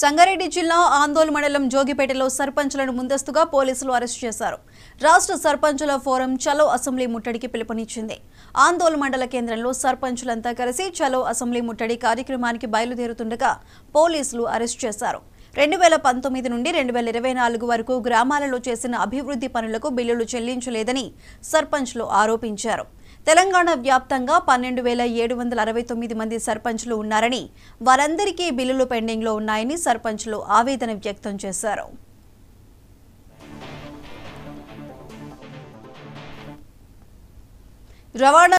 సంగారెడ్డి జిల్లా ఆందోళన మండలం జోగిపేటలో సర్పంచులను ముందస్తుగా పోలీసులు అరెస్టు చేశారు. రాష్ట్ర సర్పంచుల ఫోరం చలో అసెంబ్లీ ముట్టడికి పిలుపునిచ్చింది. ఆందోళన మండల కేంద్రంలో సర్పంచులంతా కలిసి చలో అసెంబ్లీ ముట్టడి కార్యక్రమానికి బయలుదేరుతుండగా పోలీసులు అరెస్టు చేశారు. రెండు వేల పంతొమ్మిది నుండి రెండు వేల ఇరవై నాలుగు వరకు గ్రామాలలో చేసిన అభివృద్ధి పనులకు బిల్లులు చెల్లించలేదని సర్పంచ్లు ఆరోపించారు. తెలంగాణ వ్యాప్తంగా పన్నెండు వేల ఏడు వందల అరవై తొమ్మిది మంది సర్పంచ్లు ఉన్నారని వారందరికీ బిల్లులు పెండింగ్లో ఉన్నాయని సర్పంచ్లు ఆవేదన వ్యక్తం చేశారు. రవాణా